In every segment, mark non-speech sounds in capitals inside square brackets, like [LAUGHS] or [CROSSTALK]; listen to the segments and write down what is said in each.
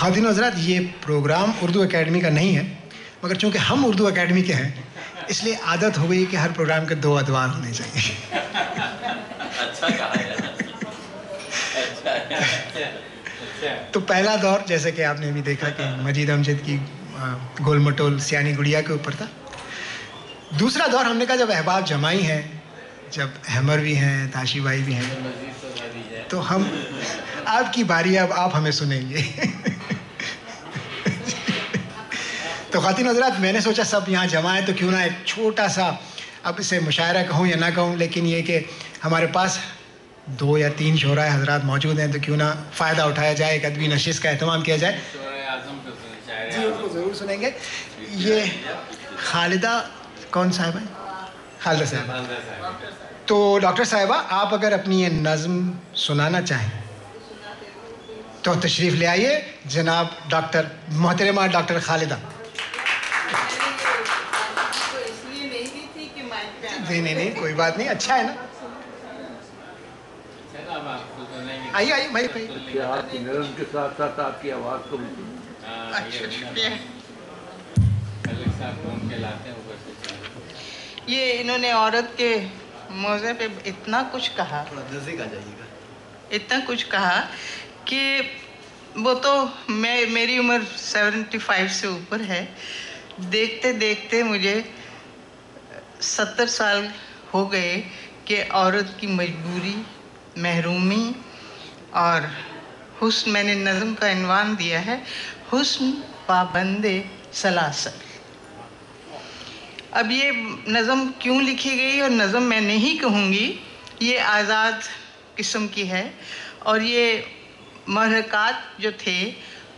खातिन हजरात ये प्रोग्राम उर्दू एकेडमी का नहीं है मगर चूँकि हम उर्दू एकेडमी के हैं इसलिए आदत हो गई कि हर प्रोग्राम के दो अदवार होने चाहिए। अच्छा अच्छा अच्छा तो पहला दौर जैसे कि आपने भी देखा कि मजीद अमजद की गोल मटोल सियानी गुड़िया के ऊपर था। दूसरा दौर हमने कहा जब अहबाब जमाई हैं जब अहमर भी हैं ताशी भाई भी हैं तो है। तो हम आपकी बारी अब आप हमें सुनेंगे। तो खातिन हजरात मैंने सोचा सब यहाँ जमा है तो क्यों ना एक छोटा सा अब इसे मुशायरा कहूँ या ना कहूँ लेकिन ये कि हमारे पास दो या तीन शोरा हजरात मौजूद हैं तो क्यों ना फ़ायदा उठाया जाए एक अदबी नशिश का अहतमाम किया जाए। जी उनको ज़रूर सुनेंगे। ये खालिदा कौन साहब है? खालिदा साहब। तो डॉक्टर साहिबा आप अगर अपनी ये नज़म सुनाना चाहें तो तशरीफ़ ले आइए जनाब डॉक्टर मोहतरमा डॉक्टर खालिदा। नहीं नहीं नहीं कोई बात नहीं अच्छा है ना? आइए आइए भाई भाई। आपकी नरम के साथ साथ आपकी आवाज़ को भी हाँ, शुक्रिया। चलो। ये इन्होंने औरत के मौजे पे इतना कुछ कहा। नज़दीक आ जाइएगा। इतना कुछ कहा कि वो तो मैं मेरी उम्र 75 से ऊपर है। देखते देखते मुझे सत्तर साल हो गए कि औरत की मजबूरी, महरूमी और हुस्न, मैंने नज़म का इनवान दिया है, हुस्न पाबंदे सलासल अब ये नज़म क्यों लिखी गई और नज़म मैं नहीं कहूँगी, ये आज़ाद किस्म की है और ये महरक़ात जो थे,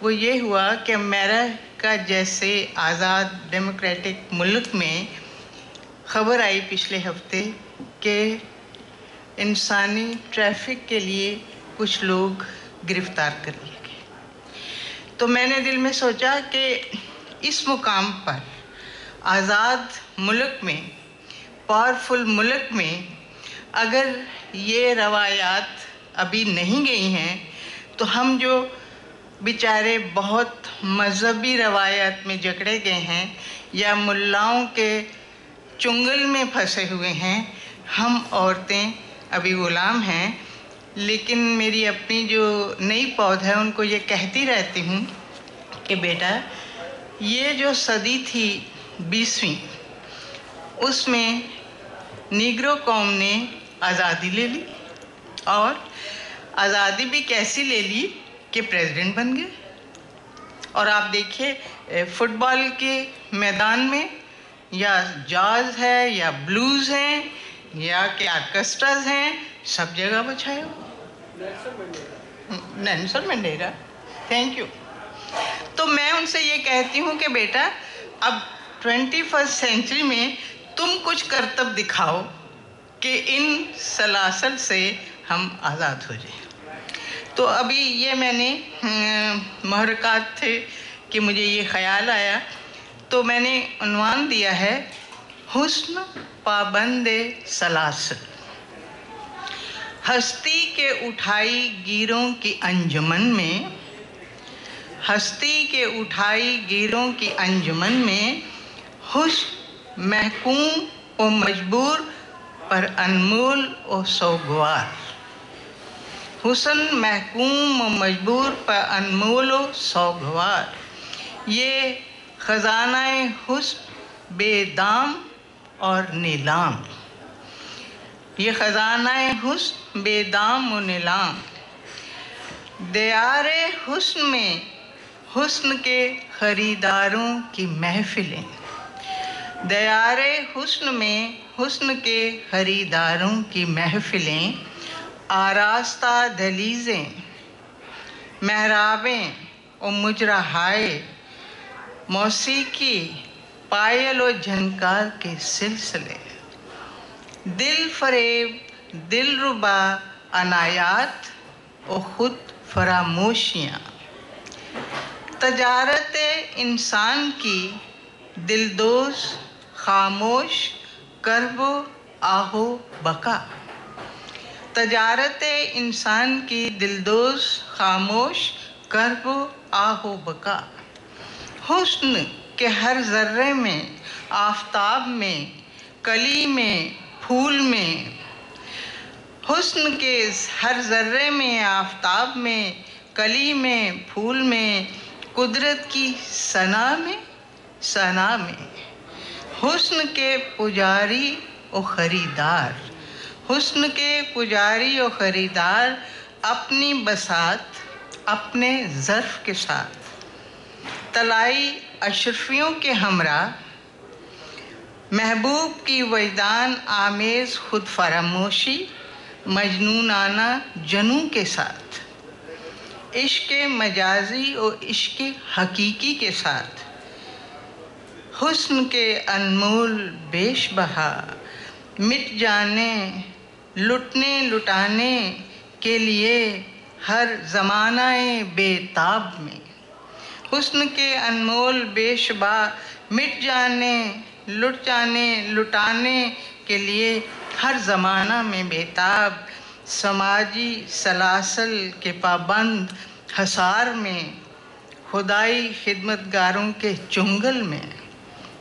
वो ये हुआ कि अमेरिका जैसे आज़ाद डेमोक्रेटिक मुल्क में खबर आई पिछले हफ़्ते कि इंसानी ट्रैफ़िक के लिए कुछ लोग गिरफ़्तार कर लिए गए। तो मैंने दिल में सोचा कि इस मुकाम पर आज़ाद मुल्क में, पावरफुल मुल्क में अगर ये रवायात अभी नहीं गई हैं तो हम जो बेचारे बहुत मजहबी रवायात में जकड़े गए हैं या मुल्लाओं के चुंगल में फंसे हुए हैं। हम औरतें, अभी ग़ुलाम हैं, लेकिन मेरी अपनी जो नई पौध है, उनको ये कहती रहती हूँ कि बेटा, ये जो सदी थी बीसवीं, उसमें निग्रो कौम ने आज़ादी ले ली और आज़ादी भी कैसी ले ली कि प्रेसिडेंट बन गए। और आप देखिए फुटबॉल के मैदान में या जाज है, या ब्लूज़ हैं, या के आर्केस्ट्राज हैं, सब जगह बछाए नेल्सन मंडेला थैंक यू तो मैं उनसे ये कहती हूँ कि बेटा, अब ट्वेंटी फ़र्स्ट सेंचुरी में तुम कुछ करतब दिखाओ कि इन सलासल से हम आज़ाद हो जाए। तो अभी ये मैंने महरक़ात थे कि मुझे ये ख्याल आया। तो मैंने उन्वान दिया है, हुस्न पाबंद सलासल हस्ती के उठाई गिरों की अंजुमन में, हस्ती के उठाई गिरों की अंजुमन में खुश महकूम व मजबूर पर अनमोल व सौगवार। हुसन, महकूम व मजबूर पर अनमोल व सौगवार। ये ख़जाना हुस्न, बेदाम और नीलाम। ये ख़जाना हुस्न, बेदाम व नीलाम। दयार हुस्न में हुस्न के ख़रीदारों की महफिलें। दयार हुस्न में हुस्न के ख़रीदारों की महफिलें, आरास्ता दलीज़ें, महराबें और मुजरहाए मौसीकी पायल और झनकार के सिलसिले। दिल फरेब, दिल रुबा, अनायात और ख़ुद फरामोशियाँ। तजारत इंसान की दिलदोज खामोश, करब, आहो, बका। तजारत इंसान की दिलदोज खामोश, करब, आहो, बका। हुस्न के हर जर्रे में, आफताब में, कली में, फूल में। हुस्न के हर जर्रे में, आफताब में, कली में, फूल में, कुदरत की सना में सना में। हुस्न के पुजारी और ख़रीदार, हुस्न के पुजारी और ख़रीदार अपनी बसात, अपने ज़र्फ़ के साथ। तलाई अशरफियों के हमरा, महबूब की वजदान आमेज़ खुद फरामोशी मजनूनाना जनू के साथ, इश्क मजाजी और इश्क हकीकी के साथ, हुस्न के अनमोल बेश बहा मिट जाने, लुटने लुटाने के लिए हर ज़मानाए बेताब में। हुस्न के अनमोल बेशबा, मिट जाने, लुट जाने, लुटाने के लिए हर ज़माना में बेताब, समाजी सलासल के पाबंद, हसार में, खुदाई खिदमतगारों के चुंगल में।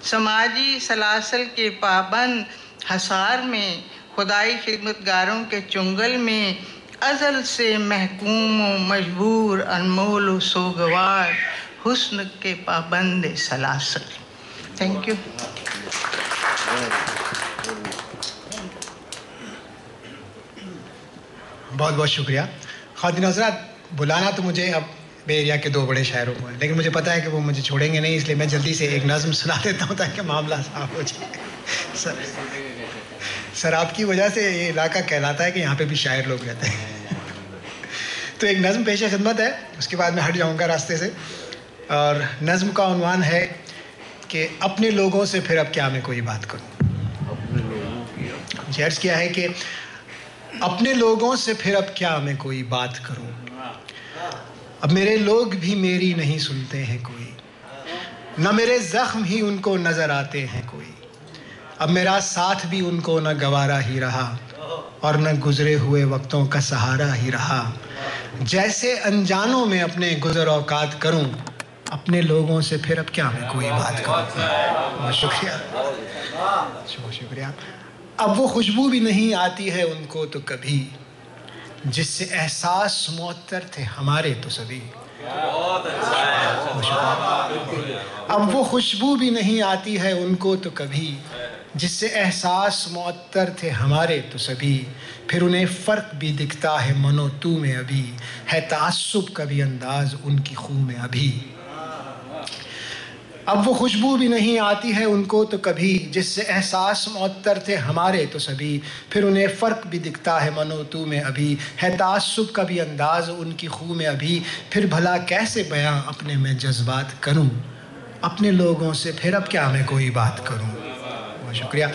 समाजी सलासल के पाबंद, हसार में, खुदाई खिदमतगारों के चुंगल में, अज़ल से महकूम व मजबूर, अनमोल सोगवार हुस्न के पाबंद सलासल थैंक यू बहुत बहुत शुक्रिया। खातिन हजरात, बुलाना तो मुझे अब बे एरिया के दो बड़े शायरों को है, लेकिन मुझे पता है कि वो मुझे छोड़ेंगे नहीं, इसलिए मैं जल्दी से एक नज़म सुना देता हूँ ताकि मामला साफ़ हो जाए। सर सर, आपकी वजह से ये इलाका कहलाता है कि यहाँ पे भी शायर लोग रहते हैं। तो एक नज़म पेश खिदमत है, उसके बाद मैं हट जाऊँगा रास्ते से। और नज़म का उनवान है कि अपने लोगों से फिर अब क्या मैं कोई बात करूँ? जर्ज किया है कि अपने लोगों से फिर अब क्या मैं कोई बात करूँ? अब मेरे लोग भी मेरी नहीं सुनते हैं कोई। न मेरे जख्म ही उनको नज़र आते हैं कोई। अब मेरा साथ भी उनको न गवारा ही रहा और न गुजरे हुए वक्तों का सहारा ही रहा। जैसे अनजानों में अपने गुजर औकात करूँ अपने लोगों से फिर अब क्या मैं कोई बात करूँ बहुत शुक्रिया। बहुत शुक्रिया। अब वो खुशबू भी नहीं आती है उनको तो कभी। जिससे एहसास मुअत्तर थे हमारे तो सभी। अब वो खुशबू भी नहीं आती है उनको तो कभी। जिससे एहसास मुअत्तर थे हमारे तो सभी। फिर उन्हें फ़र्क भी दिखता है मनो तू में अभी। है तासुब का भी अंदाज उनकी खूह में अभी। अब वो खुशबू भी नहीं आती है उनको तो कभी जिससे एहसास मुअत्तर थे हमारे तो सभी। फिर उन्हें फ़र्क भी दिखता है मनो, तू में अभी। है तासुब का भी अंदाज उनकी खूह में अभी। फिर भला कैसे बयां अपने में जज्बात करूँ? अपने लोगों से फिर अब क्या मैं कोई बात करूँ? बहुत शुक्रिया।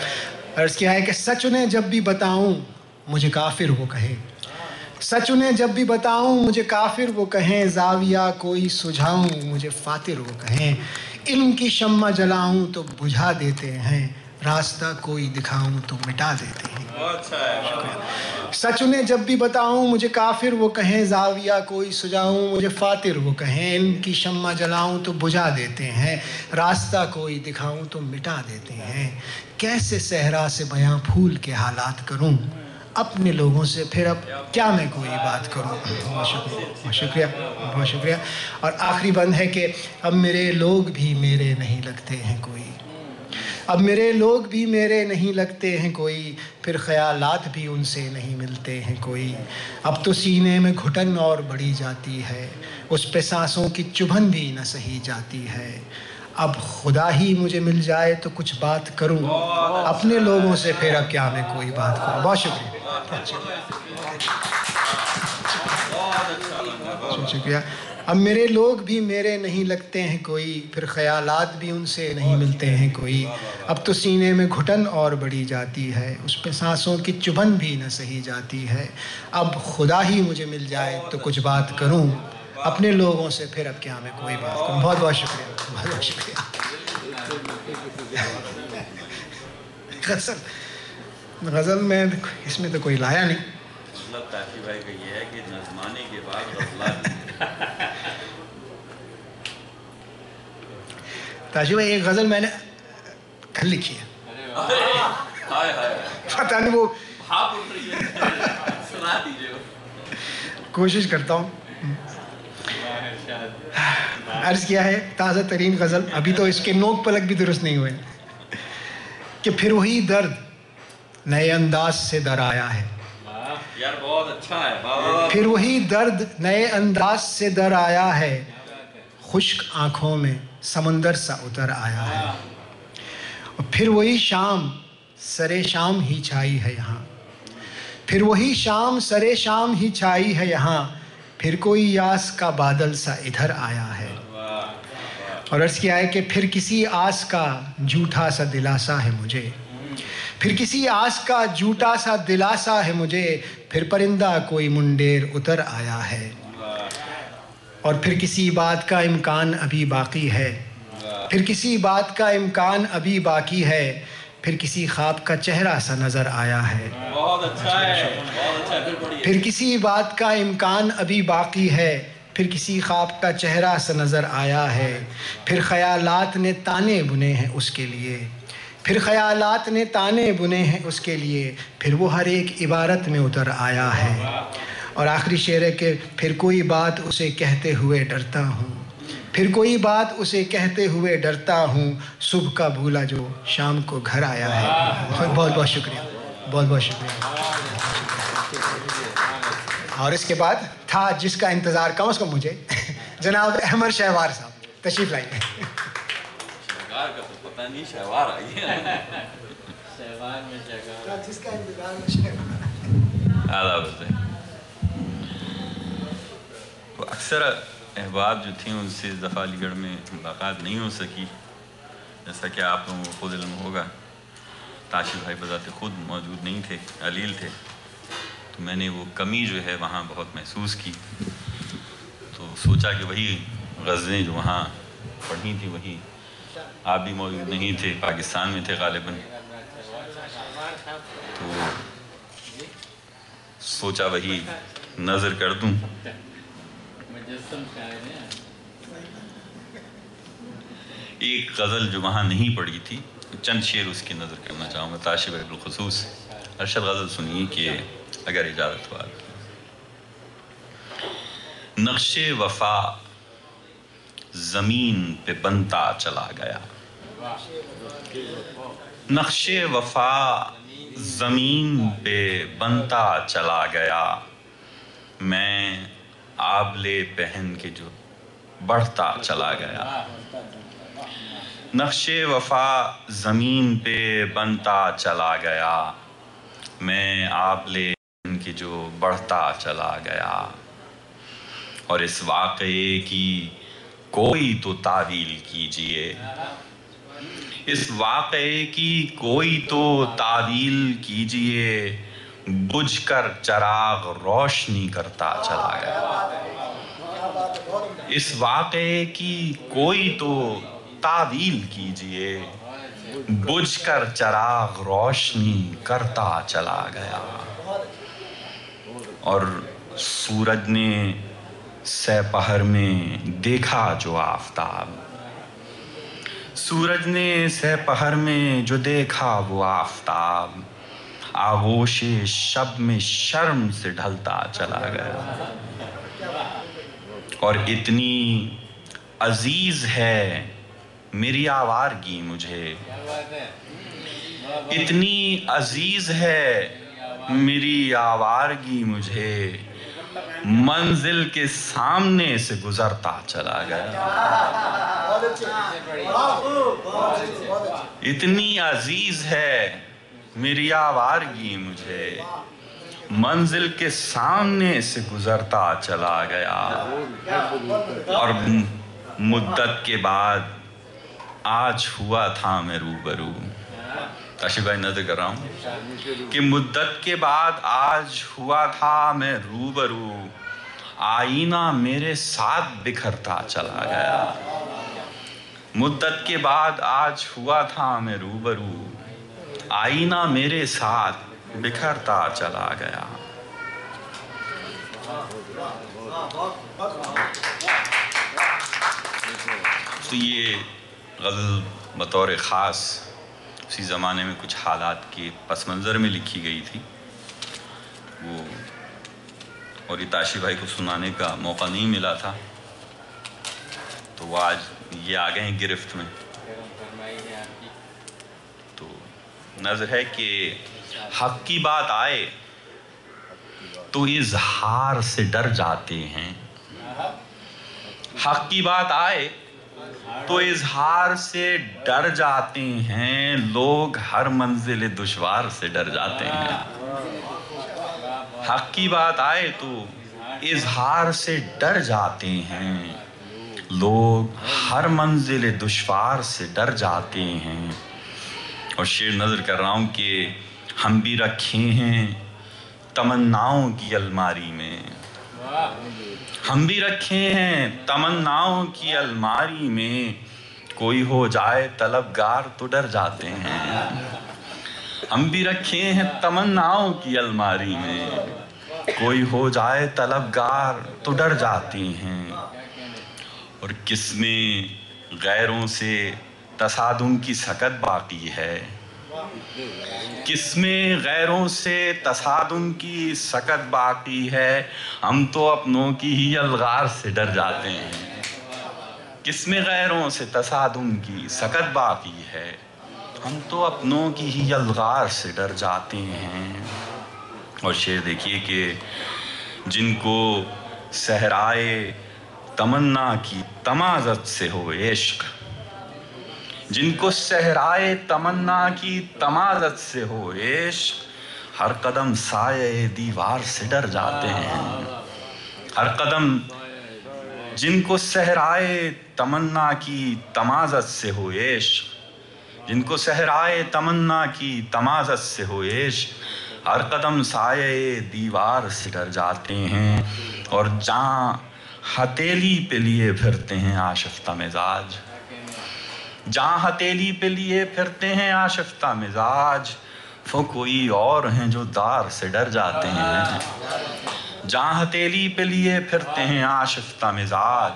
अर्ज़ किया है कि सच उन्हें जब भी बताऊँ, मुझे काफिर वो कहे। सच उन्हें जब भी बताऊँ, मुझे काफिर वो कहें। जाविया कोई सुझाऊं, मुझे फातिर वो कहें। इल्म की शम्मा जलाऊं तो बुझा देते हैं रास्ता कोई दिखाऊँ तो मिटा देते हैं। शुक्रिया। सच उन्हें जब भी बताऊँ मुझे काफिर वो कहें जाविया कोई सुझाऊं मुझे फातिर वो कहें इनकी शम्मा जलाऊं तो बुझा देते हैं रास्ता कोई दिखाऊँ तो मिटा देते हैं। कैसे सहरा से बयां फूल के हालात करूँ? अपने लोगों से फिर अब क्या मैं कोई बात करूँ? बहुत शुक्रिया बहुत शुक्रिया बहुत शुक्रिया। और आखिरी बंद है कि अब मेरे लोग भी मेरे नहीं लगते हैं कोई। अब मेरे लोग भी मेरे नहीं लगते हैं कोई। फिर ख्यालात भी उनसे नहीं मिलते हैं कोई। अब तो सीने में घुटन और बढ़ी जाती है। उस पे सांसों की चुभन भी न सही जाती है। अब खुदा ही मुझे मिल जाए तो कुछ बात करूँ। अपने लोगों से फिर अब क्या मैं कोई बात करूँ? बहुत शुक्रिया। शुक्रिया। अब मेरे लोग भी मेरे नहीं लगते हैं कोई, फिर ख्यालात भी उनसे नहीं मिलते हैं कोई। अब तो सीने में घुटन और बढ़ी जाती है, उस पर सांसों की चुभन भी न सही जाती है। अब खुदा ही मुझे मिल जाए तो कुछ बात करूँ। अपने लोगों से फिर अब क्या मैं कोई बात करूँ। बहुत बहुत शुक्रिया बहुत बहुत शुक्रिया। गज़ल गज़ल में इसमें तो कोई लाया नहीं। मतलब काफ़ी भाई का ये है कि नजमाने के बाद ताशी भाई एक गज़ल मैंने कल लिखी है। हाय हाय। पता नहीं वो भाप रही है। सुना दीजिए। कोशिश करता हूँ। [SIGHS] अर्ज़ किया है ताज़ा तरीन गज़ल। अभी तो इसके नोक पलक भी दुरुस्त नहीं हुए। कि फिर वही दर्द नए अंदाज से दर आया है यार बहुत अच्छा है। फिर वही दर्द नए अंदाज से दर आया है। खुश्क आँखों में समंदर सा उतर आया है। और फिर वही शाम सरे शाम ही छाई है यहाँ। फिर वही शाम सरे शाम ही छाई है यहाँ। फिर कोई यास का बादल सा इधर आया है। और अर्ज़ किया है कि फिर किसी आस का झूठा सा दिलासा है मुझे। फिर किसी आस का झूठा सा दिलासा है मुझे, फिर परिंदा कोई मुंडेर उतर आया है। और फिर किसी बात का इम्कान अभी बाकी है। फिर किसी बात का इम्कान अभी बाकी है। फिर किसी ख्वाब का चेहरा सा नज़र आया है। बहुत अच्छा है बहुत अच्छा फिर फिर किसी बात का इम्कान अभी बाकी है फिर किसी ख्वाब का चेहरा सा नज़र आया है। फिर ख़यालात ने ताने बुने हैं उसके लिए। फिर ख़यालात ने ताने बुने हैं उसके लिए। फिर वो हर एक इबारत में उतर आया है। और आखिरी शेर है कि फिर कोई बात उसे कहते हुए डरता हूँ। फिर कोई बात उसे कहते हुए डरता हूँ। सुबह का भूला जो शाम को घर आया है। बहुत बहुत शुक्रिया। बहुत बहुत शुक्रिया। और इसके बाद था जिसका इंतज़ार कम अज़ कम मुझे [LAUGHS] जनाब अहमद शहवार साहब। तशरीफ़ का तो पता नहीं शहवार आई है। सहवान में जगह जिसका इंतज़ार आदाब से तो अक्सर अहबाब जो थी, उनसे दफ़ा अलीगढ़ में मुलाकात नहीं हो सकी, जैसा कि आप लोगों को खुद इल्म होगा। ताशिर भाई बजाते खुद मौजूद नहीं थे, अलील थे। तो मैंने वो कमी जो है वहाँ बहुत महसूस की। तो सोचा कि वही गज़लें जो वहाँ पढ़ी थी, वही आप भी मौजूद नहीं थे, पाकिस्तान में थे गालिबन। तो सोचा वही नज़र कर दूँ। एक गज़ल जो वहाँ नहीं पड़ी थी, चंद शेर उसकी नज़र करना चाहूँगा, ताशिब बिलखसूस अरशद गज़ल सुनिए कि अगर इजाज़त हो आप। नक्शे वफा ज़मीन पे बनता चला गया। नक्शे वफा ज़मीन पे बनता चला गया। मैं आबले पहन के जो बढ़ता चला गया। नक्शे वफा ज़मीन पे बनता चला गया। मैं आबले पहन के जो बढ़ता चला गया। और इस वाक़े की कोई तो तावील कीजिए। इस वाक़े की कोई तो तावील कीजिए। बुझकर चराग रोशनी करता चला गया। इस वाक़े की कोई तो तावील कीजिए, बुझकर चराग रोशनी करता चला गया। और सूरज ने सपहर में देखा जो आफताब। सूरज ने सपहर में जो देखा वो आफताब। आगोश शब में शर्म से ढलता चला गया। और इतनी अज़ीज़ है, मेरी आवारगी मुझे। इतनी अज़ीज़ है, मेरी आवारगी मुझे। मंजिल के सामने से गुजरता चला गया। इतनी अज़ीज़ है मेरी आवारगी मुझे। मंजिल के सामने से गुजरता चला गया। और मुद्दत के बाद आज हुआ था मैं रूबरू। ताशिफ भाई, नज़र कर रहा हूँ कि मुद्दत के बाद आज हुआ था मैं रूबरू। आईना मेरे साथ बिखरता चला गया। मुद्दत के बाद आज हुआ था मैं रूबरू। आईना मेरे साथ बिखरता चला गया। तो ये गज़ल बतौर ख़ास उसी ज़माने में कुछ हालात के पस मंज़र में लिखी गई थी। वो और इताशी भाई को सुनाने का मौका नहीं मिला था। तो वो आज ये आ गए हैं गिरफ्त में फरमाइए आपकी तो नज़र है कि हक की बात आए तो इजहार से डर जाते हैं। हक की बात आए तो इजहार से डर जाते हैं। लोग हर मंजिल दुश्वार से डर जाते हैं। हक की बात आए तो इजहार से डर जाते हैं। लोग हर मंजिल दुश्वार से डर जाते हैं। और शेर नज़र कर रहा हूँ कि हम भी रखे हैं तमन्नाओं की अलमारी में। हम भी रखे हैं तमन्नाओं की अलमारी में। कोई हो जाए तलबगार तो डर जाते हैं। हम भी रखे हैं तमन्नाओं की अलमारी में। कोई हो जाए तलबगार तो डर जाती हैं। और किसमें गैरों से तसादुम की सकत बाकी है। किसमें गैरों से तसादुम की सकत बाकी है, हम तो अपनों की ही अलगार से डर जाते हैं। किसमें गैरों से तसादुम की सकत बाकी है, हम तो अपनों की ही अलगार से डर जाते हैं। और शेर देखिए कि जिनको सहराए तमन्ना की तमाजत से हो इश्क जिनको सहराए तमन्ना की तमाजत से हो इश्क, हर कदम साये दीवार से डर जाते हैं। हर कदम जिनको सहराए तमन्ना की तमाजत से हो इश्क, जिनको सहराए तमन्ना की तमाजत से हो इश्क, हर कदम साये दीवार से डर जाते हैं और जहाँ हथेली पे लिए फिरते हैं आशफ्ता मिजाज। जहाँ हथेली पे लिए फिरते हैं आशफ्ता मिजाज, वो कोई और हैं जो दार से डर जाते हैं। जहाँ हथेली पे लिए फिरते हैं आशफ्ता मिजाज,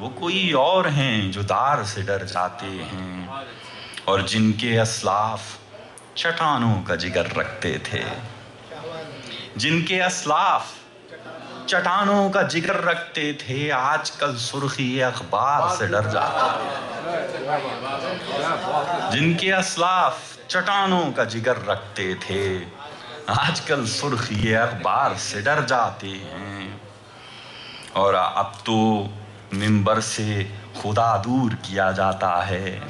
वो कोई और हैं जो दार से डर जाते हैं। और जिनके असलाफ चट्टानों का जिगर रखते थे। जिनके असलाफ चट्टानों का जिगर रखते थे, आजकल सुर्खी अखबार से डर जाते जिनके असलाफ चट्टानों का जिगर रखते थे, आजकल सुर्खी अखबार से डर जाते हैं। और अब तो मिंबर से खुदा दूर किया जाता है।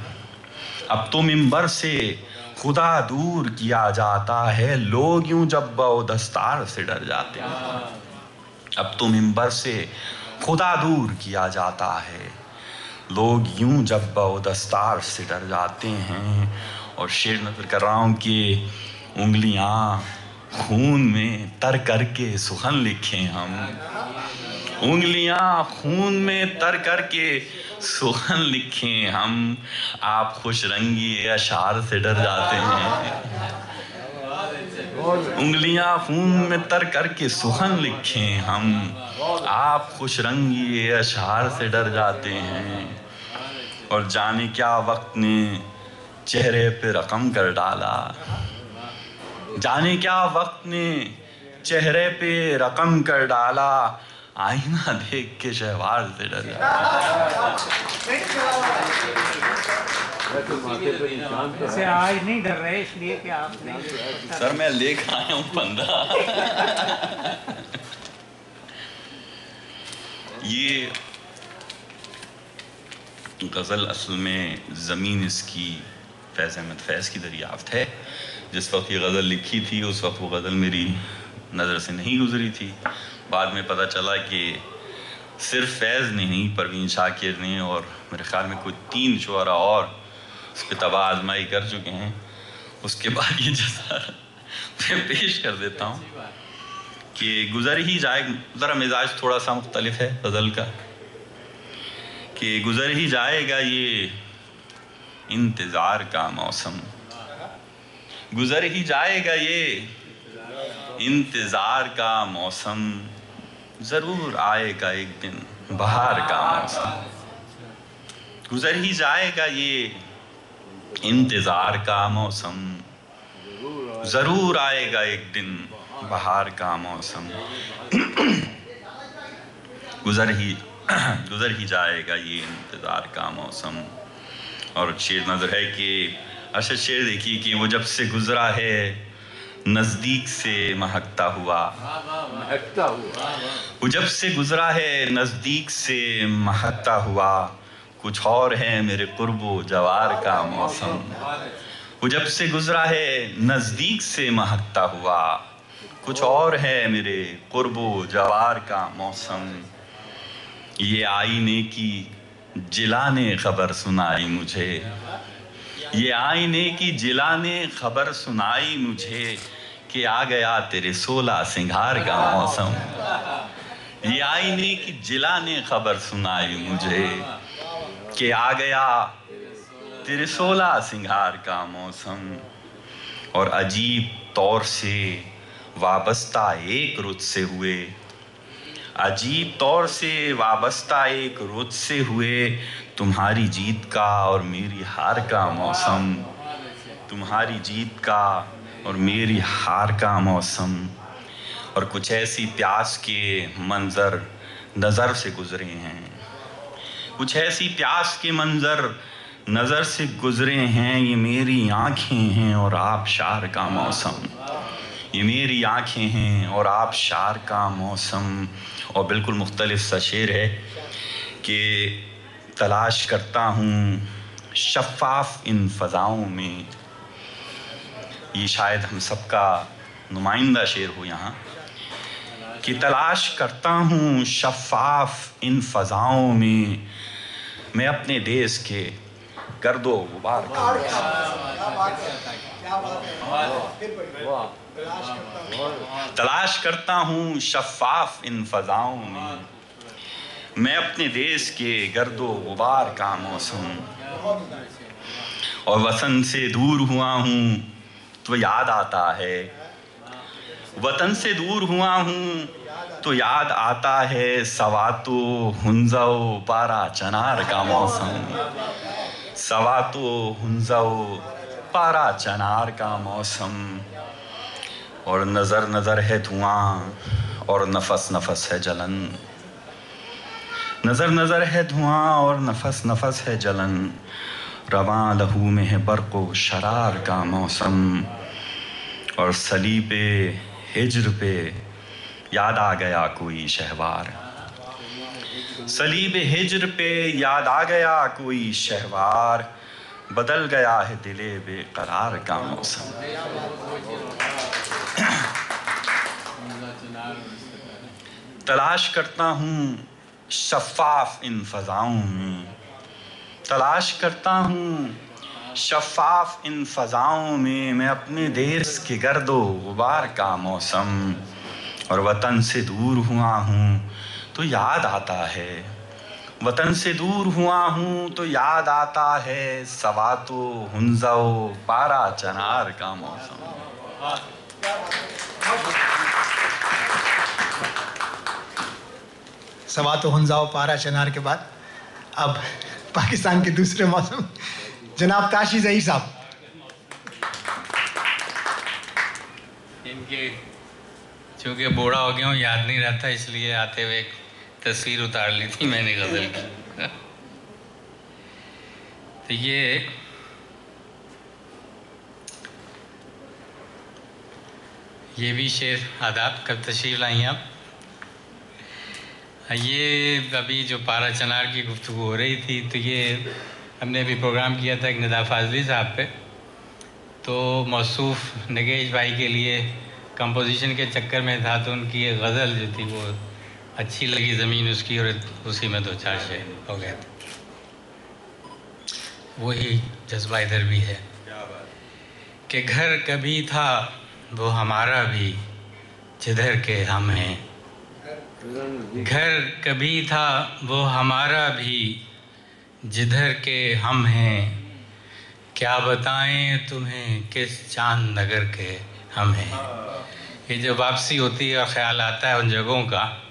अब तो मिंबर से खुदा दूर किया जाता है। लोग यूँ जब दस्तार से डर जाते हैं। अब तो मिंबर से खुदा दूर किया जाता है। लोग यूँ जब दस्तार से डर जाते हैं और शेर नज़र कर रहा हूँ कि उंगलियाँ खून में तर करके सुखन लिखे हम। उंगलियाँ खून में तर करके सुखन लिखे हम। आप खुश रंगी अशार से डर जाते हैं। उंगलियाँ खून में तर करके सुखन लिखे हम। आप खुश रंगी अशार से डर जाते हैं। और जाने क्या वक्त ने चेहरे पे रकम कर डाला। जाने क्या वक्त ने चेहरे पे रकम कर डाला। आईना देख के शहवार से डर जैसे आज नहीं डर रहे इसलिए कि आपने सर मैं लेकर आया हूँ पंद्रह। ये गज़ल असल में ज़मीन इसकी फैज़ अहमद फैज़ की दरियाफ्त है। जिस वक्त ये गज़ल लिखी थी उस वक्त वो गज़ल मेरी नज़र से नहीं गुजरी थी। बाद में पता चला कि सिर्फ़ फैज़ ने ही परवीन शाकिर ने और मेरे ख्याल में कोई तीन शुरा और उस पर तबाह आजमाई कर चुके हैं। उसके बाद ये जैसा मैं पेश कर देता हूँ कि गुजर ही जाए, ज़रा मिजाज थोड़ा सा मुख्तलिफ़ है गज़ल का। कि गुजर ही जाएगा ये इंतज़ार का मौसम। गुजर ही जाएगा ये इंतज़ार का मौसम। ज़रूर आएगा एक दिन बाहर का मौसम। गुजर ही जाएगा ये इंतज़ार का मौसम। ज़रूर आएगा एक दिन बाहर का मौसम। गुजर ही गुजर ही जाएगा ये इंतज़ार का मौसम। और शेर नज़र है कि अरशद शेर देखिए कि वो जब से गुजरा है नज़दीक से महकता हुआ। महकता हुआ। वो जब से गुजरा है नज़दीक से महकता हुआ। कुछ और है मेरे कुर्बो जवार का मौसम। वो जब से गुजरा है नज़दीक से महकता हुआ। कुछ और है मेरे कुर्बो जवार का मौसम। ये आईने की जिला ने खबर सुनाई मुझे। ये आईने की जिला ने खबर सुनाई मुझे कि आ गया तेरे सोलह सिंगार का मौसम। ये आईने की जिला ने खबर सुनाई मुझे कि आ गया तेरे सोलह सिंगार का मौसम। और अजीब तौर से वाबस्ता एक रुत से हुए। अजीब तौर से वाबस्ता एक रुत से हुए तुम्हारी जीत का और मेरी हार का मौसम। तुम्हारी जीत का और मेरी हार का मौसम। और कुछ ऐसी प्यास के मंजर नज़र से गुजरे हैं। कुछ ऐसी प्यास के मंजर नज़र से गुजरे हैं। ये मेरी आँखें हैं और आप शार का मौसम। ये मेरी आँखें हैं और आप शार का मौसम। और बिल्कुल मुख्तलिफ़ सा शेर है कि तलाश करता हूँ शफाफ इन फ़ज़ाओं में। ये शायद हम सबका नुमाइंदा शेर हो यहाँ। कि तलाश करता हूँ शफाफ इन फ़ज़ाओं में मैं अपने देश के गर्दो गुबार तलाश करता हूँ शफाफ इन फ़ज़ाओं में। मैं अपने देश के गर्दो गुबार का मौसम और वतन से दूर हुआ हूँ तो याद आता है। वतन से दूर हुआ हूँ तो याद आता है सवातो हुंजो पारा चनार का मौसम। सवातो हुंजो पारा चनार का मौसम। और नज़र नज़र है धुआँ, और नफस नफस है जलन। नज़र नज़र है धुआँ और नफस नफस है जलन। रवा लहू में है बरको शरार का मौसम। और सली पे हिजर पे याद आ गया कोई शहवार। सलीब हिजर पे याद आ गया कोई शहवार। बदल गया है दिले बेकरार का मौसम। तलाश करता हूँ शफाफ इन फ़ज़ाओं में। तलाश करता हूँ, शफाफ इन फ़ज़ाओं में मैं अपने देश के गर्दो गुबार का मौसम और वतन से दूर हुआ हूँ तो याद आता है। वतन से दूर हुआ हूँ तो याद आता है, सवातो हुंजो पारा, चनार का मौसम। सवा तो हंजाओ पारा चनार के बाद। अब पाकिस्तान के दूसरे मौसम। जनाब ताशी जही साहब। इनके चूँकि बूढ़ा हो गया हूँ, याद नहीं रहता, इसलिए आते हुए एक तस्वीर उतार ली थी मैंने गज़ल की। तो ये ये भी शेर आदाब, कब तशरीफ़ लाई आप? ये अभी जो पारा चनार की गुफ्तु हो रही थी तो ये हमने अभी प्रोग्राम किया था एक निदा फाजली साहब पे। तो मौसूफ नगेश भाई के लिए कंपोजिशन के चक्कर में था तो उनकी ये गज़ल जो थी वो अच्छी लगी ज़मीन उसकी और उसी में दो चार शेर हो गए थे। वही जज्बा इधर भी है कि घर कभी था वो हमारा भी जिधर के हम हैं। घर कभी था, वो हमारा भी। जिधर के हम हैं, क्या बताएँ तुम्हें किस चाँद नगर के हम हैं? ये जो वापसी होती है और ख्याल आता है उन जगहों का,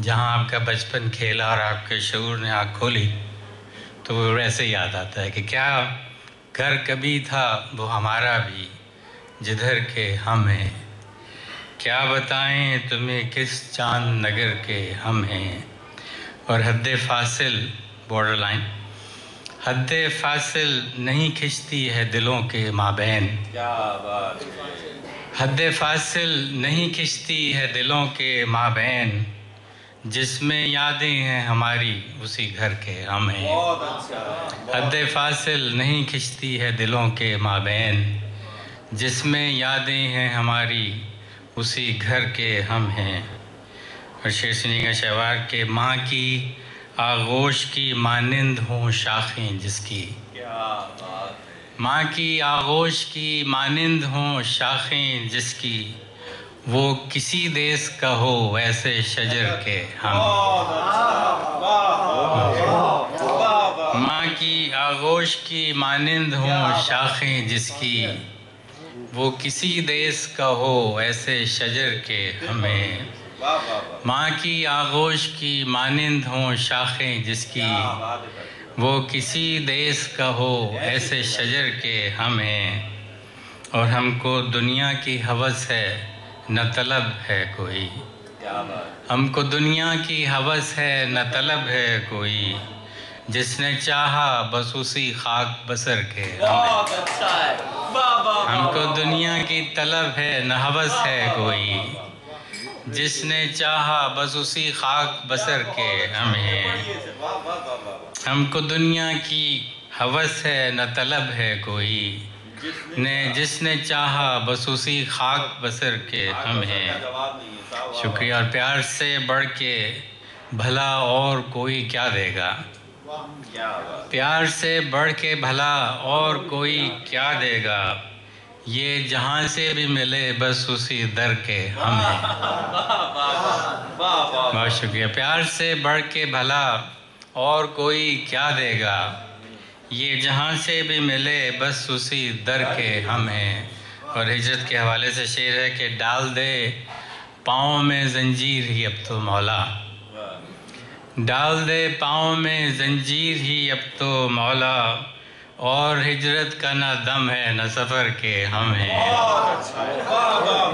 जहाँ आपका बचपन खेला और आपके शूर ने आँख खोली तो वो वैसे याद आता है कि क्या घर कभी था, वो हमारा भी। जिधर के हम हैं। क्या बताएँ तुम्हें किस चाँद नगर के हम हैं? और हद फासिल बॉर्डर लाइन हद फासिल नहीं खिंचती है दिलों के माबेन। हद फासिल नहीं खिंचती है दिलों के माबैन। जिसमें यादें हैं हमारी उसी घर के हम हैं। अच्छा। हद फासिल नहीं खिंचती है दिलों के माबैन। जिसमें यादें हैं हमारी उसी घर के हम हैं। और शेर सुनी का शहवार के माँ की आगोश की मानंद हों शाखें जिसकी। माँ की आगोश की मानंद हों शाखें जिसकी। वो किसी देश का हो ऐसे शजर के हम। माँ की आगोश की मानंद हों। शाखें जिसकी। वो किसी देश का हो, ऐसे शजर के हमें। माँ की आगोश की मानंद हों शाखें जिसकी। वो किसी देश का हो, ऐसे शजर के हमें। और हमको दुनिया की हवस है, न तलब है कोई। हमको दुनिया की हवस है, न तलब है कोई। जिसने चाहा, बस उसी खाक बसर के हमें। है हमको दुनिया की तलब है न हवस है कोई। जिसने चाहा बस उसी खाक बसर के हमें वाह हमको दुनिया की हवस है न तलब है कोई। ने जिसने चाहा बस उसी खाक बसर के हम हैं है। शुक्रिया और प्यार से बढ़ के भला और कोई क्या देगा? प्यार से बढ़ के भला और कोई क्या देगा? ये जहाँ से भी मिले, बस उसी दर के हम हैं। बहुत शुक्रिया। प्यार से बढ़ के भला और कोई क्या देगा? ये जहाँ से भी मिले, बस उसी दर के हम हैं। और हिजरत के हवाले से शेर है कि, डाल दे, पाँव में जंजीर ही अब तो मौला। डाल दे पाँव में जंजीर ही, अब तो मौला। और हिजरत का ना दम है, न सफ़र के हम हैं।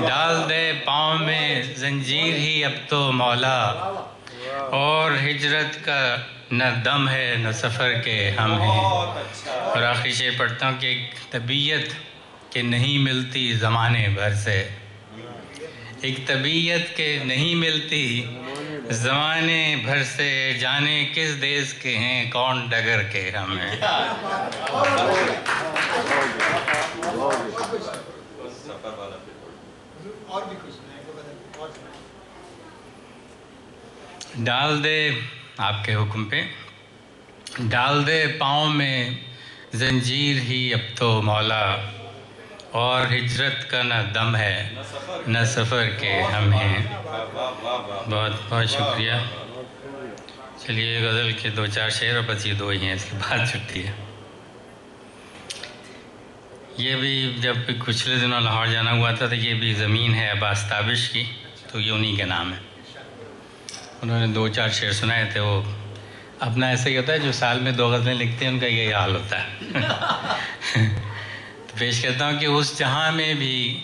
डाल दे पाँव में जंजीर ही, अब तो मौला। और हिजरत का न दम है, न सफ़र के हम हैं। और आखिरी शेर पढ़ता हूँ कि तबीयत के नहीं मिलती ज़माने भर से। एक तबीयत के नहीं मिलती ज़माने भर से जाने किस देश के हैं, कौन डगर के हम? हैं डाल दे आपके हुक्म पे। डाल दे पाँव में जंजीर ही, अब तो मौला और हिजरत का ना दम है, न सफ़र के हम हैं। बहुत बहुत शुक्रिया। चलिए, गज़ल के दो चार शेर और बस ये दो ही हैं, इसके बाद छुट्टी है। ये भी जब पिछले दिनों लाहौर जाना हुआ था तो ये भी ज़मीन है अब्बास ताबिश की तो ये उन्हीं के नाम है। उन्होंने दो चार शेर सुनाए थे, वो अपना ऐसा ही होता है, जो साल में दो गज़लें लिखते हैं, उनका यही हाल होता है। [LAUGHS] पेश करता हूँ कि उस जहाँ में भी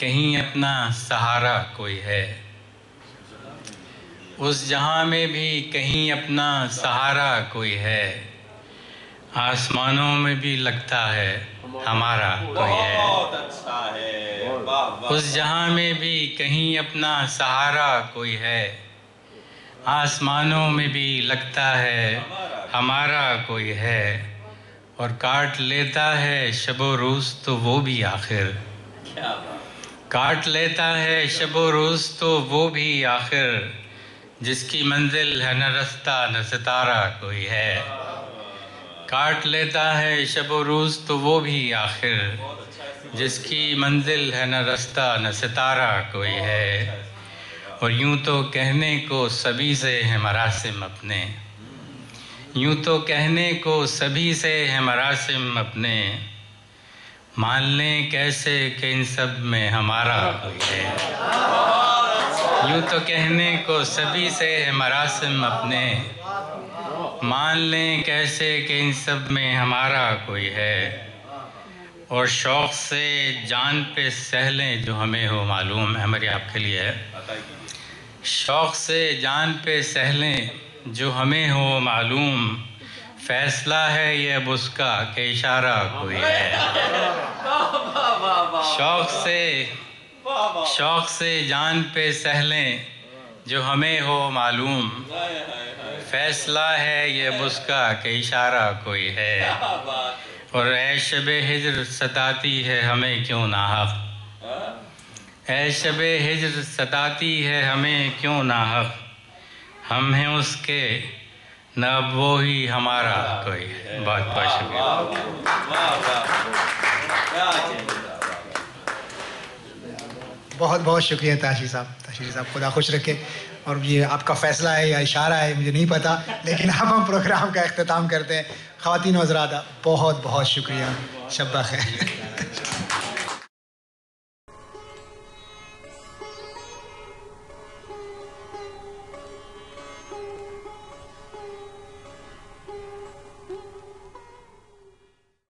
कहीं अपना सहारा कोई है उस जहाँ में भी कहीं अपना सहारा कोई है आसमानों में भी लगता है हमारा कोई है। अच्छा है उस जहाँ में भी कहीं अपना सहारा कोई है आसमानों में भी लगता है हमारा कोई है। और काट लेता है शबो रोज़ तो वो भी आखिर। काट लेता है शबो रोज़ तो वो भी आखिर। जिसकी मंजिल है न रास्ता न सितारा कोई है। काट लेता है शबो रोज़ तो वो भी आखिर। जिसकी मंजिल है न रास्ता न सितारा कोई है। और यूँ तो कहने को सभी से हैं मरासिम अपने। यूँ तो कहने को सभी से है मरासिम अपने। मान लें कैसे कि इन सब में हमारा कोई है। यूँ तो कहने को सभी से है मरासिम अपने। मान लें कैसे कि इन सब में हमारा कोई है। और शौक़ से जान पे सह लें जो हमें हो मालूम है, हमारी आपके लिए है। शौक़ से जान पे सह लें जो हमें हो मालूम। फैसला है ये अब उसका के इशारा कोई है। शौक़ से शौक़ से जान पे सह लें जो हमें हो मालूम। फैसला है ये अब उसका के इशारा कोई है। और ऐ शब हिजर सताती है हमें क्यों नाहक ऐ शब हिजर सताती है हमें क्यों नाहक हम हैं उसके न वो ही हमारा कोई है बहुत बहुत शुक्रिया बहुत बहुत शुक्रिया ताशी साहब। ताशी साहब खुदा खुश रखे। और ये आपका फ़ैसला है या इशारा है मुझे नहीं पता लेकिन अब हम प्रोग्राम का अख्ताम करते हैं। ख़वातीन हजरात बहुत बहुत शुक्रिया। शब्बा खैर।